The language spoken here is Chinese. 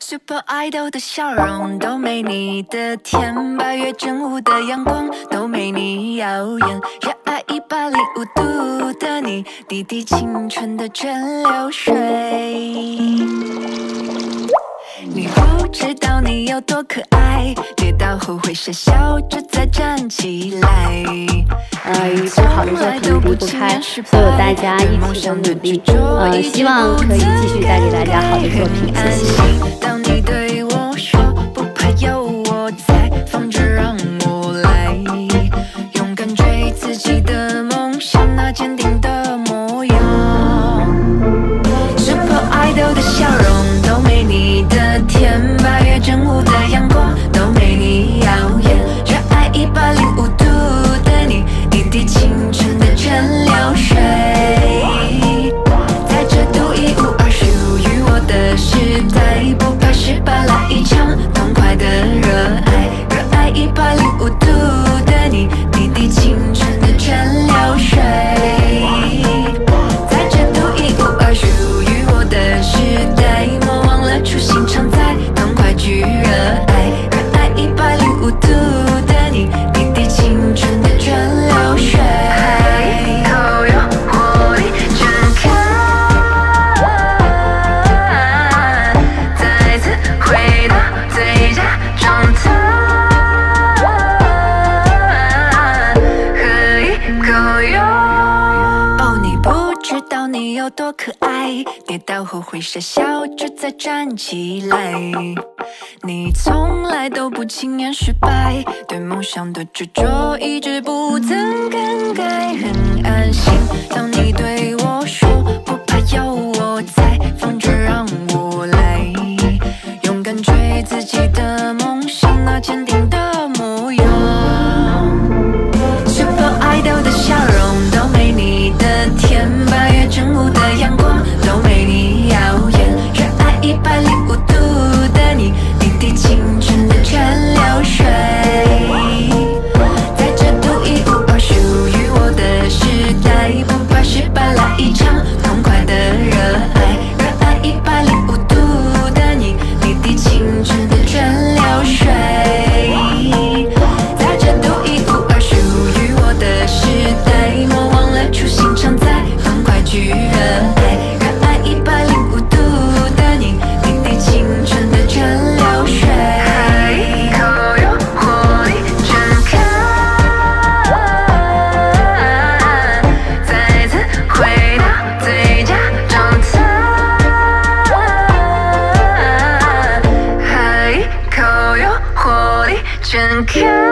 super idol 的笑容都没你的甜，八月正午的阳光都没你耀眼，热爱一百零五度的你，滴滴清纯的蒸馏水。你不知道你有多可爱，跌倒后会傻笑着再站起来。呃，一部好的作品离不开所有大家一起的努力，呃，也希望可以继续带给大家好的作品，谢谢。the shower 有多可爱跌倒后会傻笑着再站起来。你从来都不轻言失败对梦想的执着一直不曾更改很安心。Okay.